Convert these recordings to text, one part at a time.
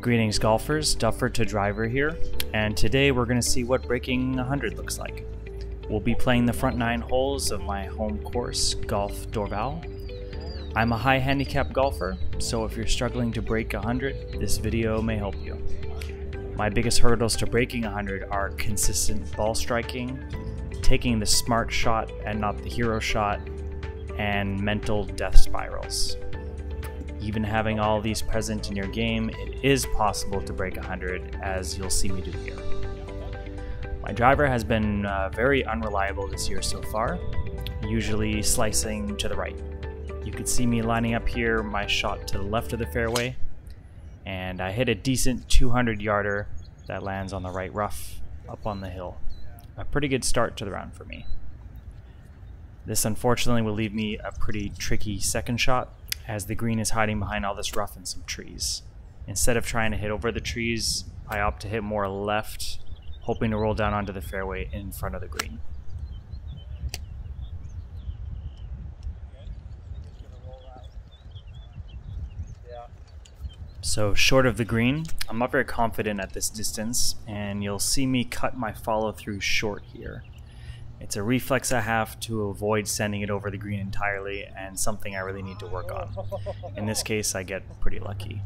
Greetings golfers, Duffer to Driver here, and today we're going to see what breaking 100 looks like. We'll be playing the front 9 holes of my home course, Golf Dorval. I'm a high handicap golfer, so if you're struggling to break 100, this video may help you. My biggest hurdles to breaking 100 are consistent ball striking, taking the smart shot and not the hero shot, and mental death spirals. Even having all these present in your game, it is possible to break 100, as you'll see me do here. My driver has been uh, very unreliable this year so far, usually slicing to the right. You could see me lining up here, my shot to the left of the fairway, and I hit a decent 200 yarder that lands on the right rough up on the hill. A pretty good start to the round for me. This unfortunately will leave me a pretty tricky second shot as the green is hiding behind all this rough and some trees. Instead of trying to hit over the trees, I opt to hit more left, hoping to roll down onto the fairway in front of the green. So short of the green, I'm not very confident at this distance, and you'll see me cut my follow through short here. It's a reflex I have to avoid sending it over the green entirely and something I really need to work on. In this case, I get pretty lucky.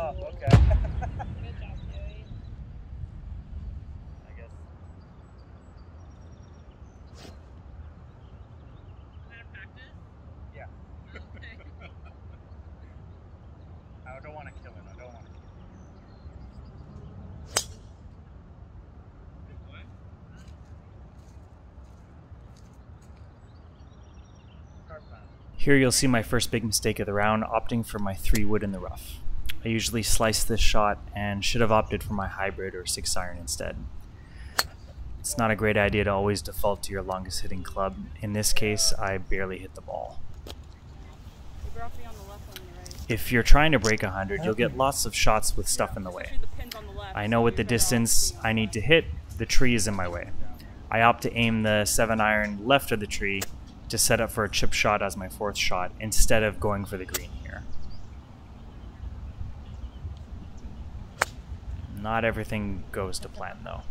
Oh, okay. Here you'll see my first big mistake of the round, opting for my 3 wood in the rough. I usually slice this shot and should have opted for my hybrid or 6 iron instead. It's not a great idea to always default to your longest hitting club. In this case, I barely hit the ball. If you're trying to break 100, you'll get lots of shots with stuff in the way. I know with the distance I need to hit, the tree is in my way. I opt to aim the 7 iron left of the tree to set up for a chip shot as my fourth shot instead of going for the green here. Not everything goes to plan though.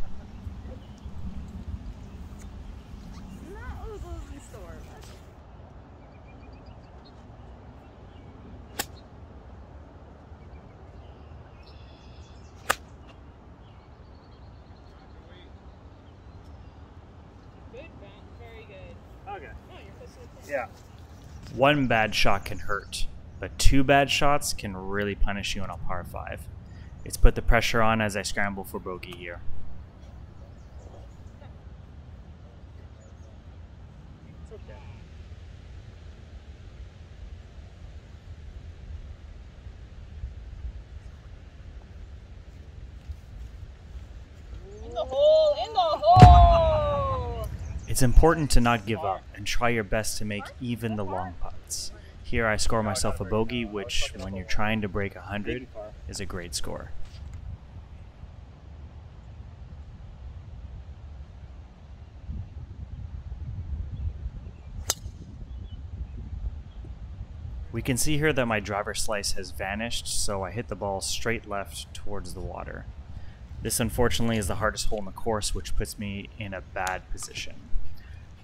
Yeah. One bad shot can hurt, but two bad shots can really punish you on a par 5. It's put the pressure on as I scramble for bogey here. The hole! It's important to not give up and try your best to make even the long putts. Here I score myself a bogey, which, when you're trying to break 100, is a great score. We can see here that my driver slice has vanished, so I hit the ball straight left towards the water. This unfortunately is the hardest hole in the course, which puts me in a bad position.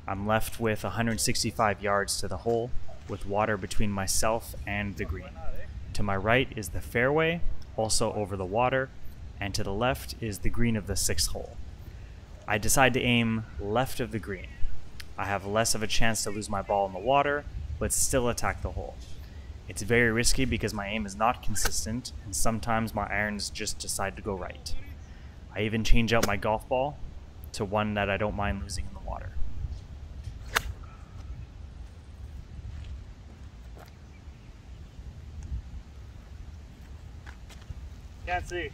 I'm left with 165 yards to the hole, with water between myself and the green. To my right is the fairway, also over the water, and to the left is the green of the sixth hole. I decide to aim left of the green. I have less of a chance to lose my ball in the water, but still attack the hole. It's very risky because my aim is not consistent, and sometimes my irons just decide to go right. I even change out my golf ball to one that I don't mind losing in the water. Can't see.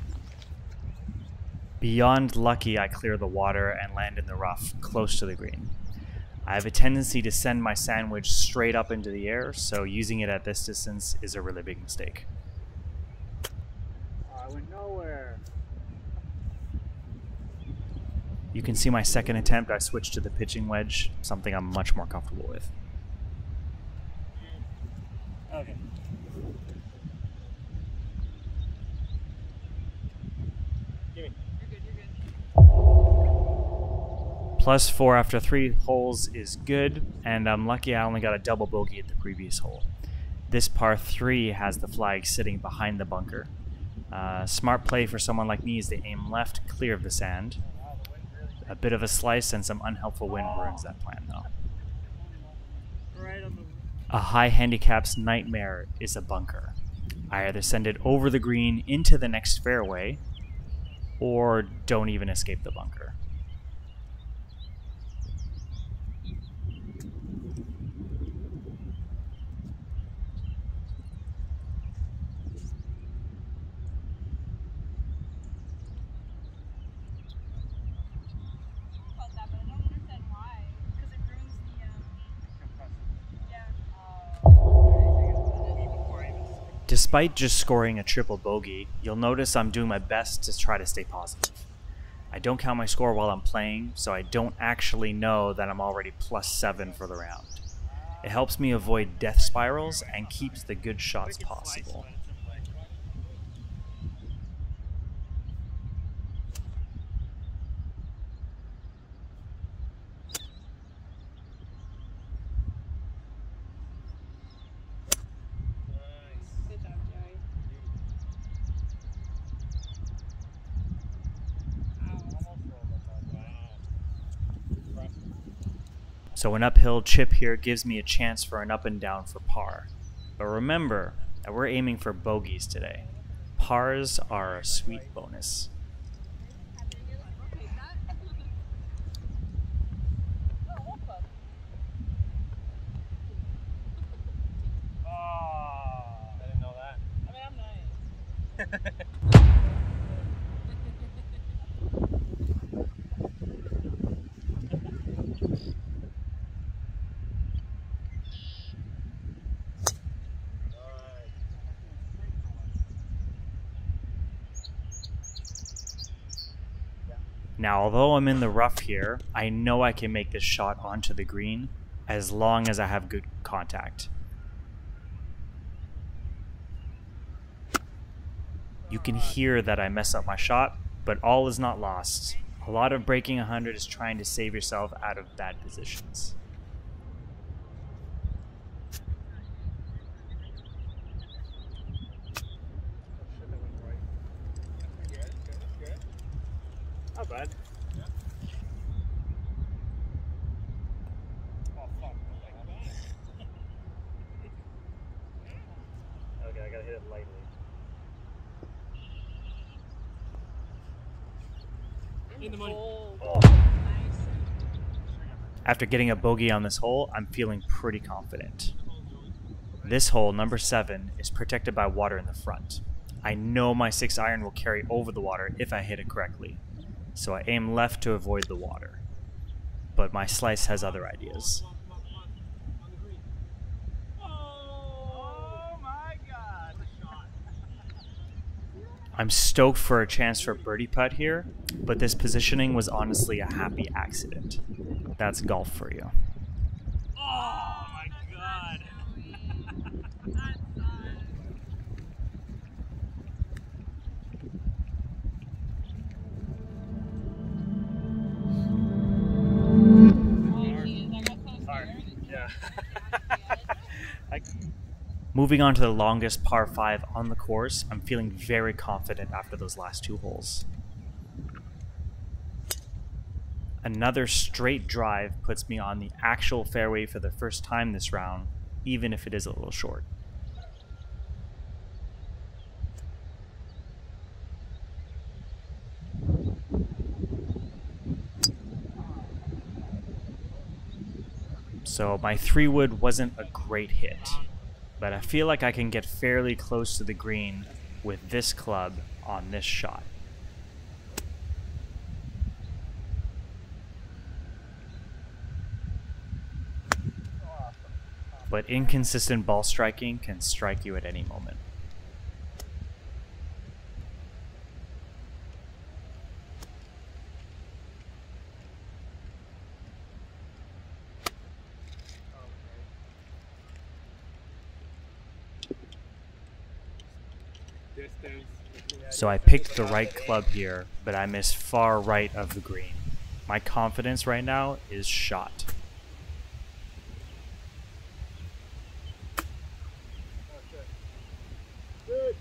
Beyond lucky, I clear the water and land in the rough, close to the green. I have a tendency to send my sand wedge straight up into the air, so using it at this distance is a really big mistake. Oh, I went nowhere. You can see my second attempt, I switched to the pitching wedge, something I'm much more comfortable with. Okay. Give me. You're good, you're good. Plus four after three holes is good, and I'm lucky I only got a double bogey at the previous hole. This par three has the flag sitting behind the bunker. Uh, smart play for someone like me is to aim left, clear of the sand. A bit of a slice and some unhelpful wind ruins that plan, though. A high handicap's nightmare is a bunker. I either send it over the green into the next fairway, or don't even escape the bunker. about that, but I don't understand why. Because it ruins the, um, yeah. Before I even. Despite just scoring a triple bogey, you'll notice I'm doing my best to try to stay positive. I don't count my score while I'm playing, so I don't actually know that I'm already plus 7 for the round. It helps me avoid death spirals and keeps the good shots possible. So an uphill chip here gives me a chance for an up and down for par. But remember that we're aiming for bogeys today. Pars are a sweet bonus. Okay, that. Oh, I didn't know that. I mean, I'm nice. Now, although I'm in the rough here, I know I can make this shot onto the green as long as I have good contact. You can hear that I mess up my shot, but all is not lost. A lot of breaking 100 is trying to save yourself out of bad positions. Not bad. Oh, fuck. okay, I gotta hit it lightly. In the money. Oh. Nice. After getting a bogey on this hole, I'm feeling pretty confident. This hole, number 7, is protected by water in the front. I know my 6 iron will carry over the water if I hit it correctly, so I aim left to avoid the water. But my slice has other ideas. I'm stoked for a chance for birdie putt here, but this positioning was honestly a happy accident. That's golf for you. Oh my god. Geez, I got so Sorry. scared. Yeah. I- Moving on to the longest par 5 on the course, I'm feeling very confident after those last two holes. Another straight drive puts me on the actual fairway for the first time this round, even if it is a little short. So my three wood wasn't a great hit, but I feel like I can get fairly close to the green with this club on this shot. But inconsistent ball striking can strike you at any moment. So I picked the right club here, but I missed far right of the green. My confidence right now is shot. Good.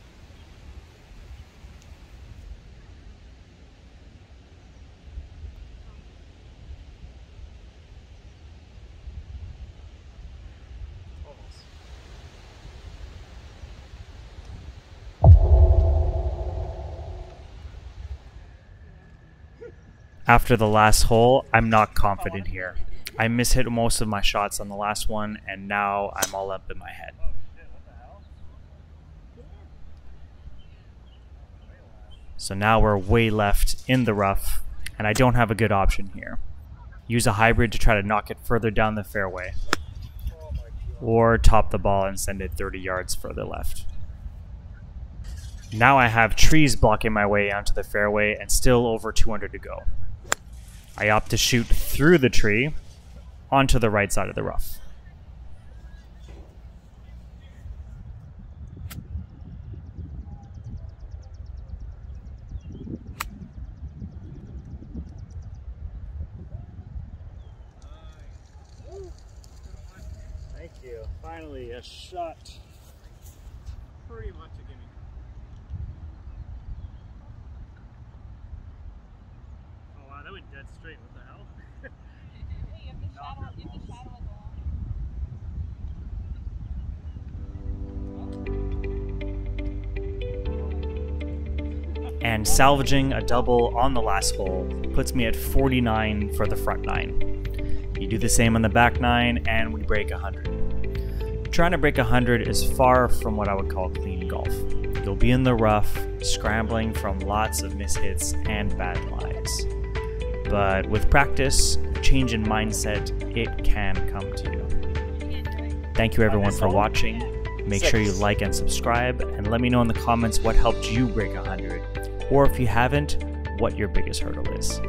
Almost. After the last hole, I'm not confident here. I mishit most of my shots on the last one, and now I'm all up in my head. So now we're way left in the rough, and I don't have a good option here. Use a hybrid to try to knock it further down the fairway, or top the ball and send it 30 yards further left. Now I have trees blocking my way onto the fairway and still over 200 to go. I opt to shoot through the tree onto the right side of the rough. Thank you. Finally, a shot. Pretty much a and salvaging a double on the last hole puts me at 49 for the front nine. You do the same on the back nine, and we break 100. Trying to break 100 is far from what I would call clean golf. You'll be in the rough, scrambling from lots of mishits and bad lies. But with practice, change in mindset, it can come to you. Thank you everyone for watching. Make sure you like and subscribe, and let me know in the comments what helped you break 100, or if you haven't, what your biggest hurdle is.